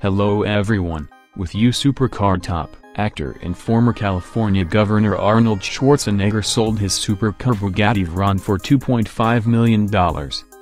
Hello everyone, with you supercar top, actor and former California Governor Arnold Schwarzenegger sold his supercar Bugatti Veyron for $2.5 million.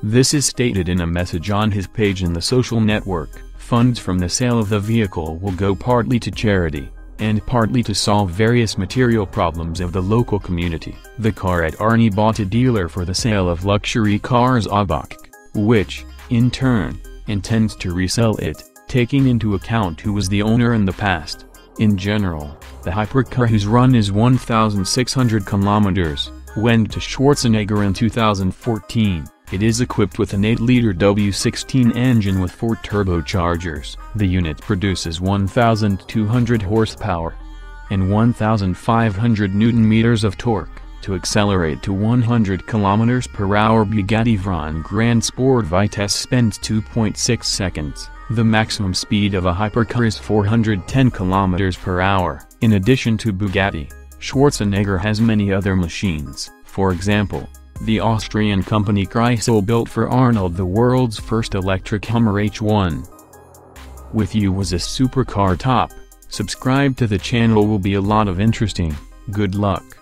This is stated in a message on his page in the social network. Funds from the sale of the vehicle will go partly to charity, and partly to solve various material problems of the local community. The car at Arnie bought a dealer for the sale of luxury cars Abak, which, in turn, intends to resell it taking into account who was the owner in the past. In general, the hypercar whose run is 1,600 kilometers, went to Schwarzenegger in 2014. It is equipped with an 8-liter W16 engine with 4 turbochargers. The unit produces 1,200 horsepower and 1,500 newton-meters of torque. To accelerate to 100 km per hour Bugatti Veyron Grand Sport Vitesse spends 2.6 seconds. The maximum speed of a hypercar is 410 km per hour. In addition to Bugatti, Schwarzenegger has many other machines, for example, the Austrian company Kreisel built for Arnold the world's first electric Hummer H1. With you was a supercar top, subscribe to the channel will be a lot of interesting, good luck.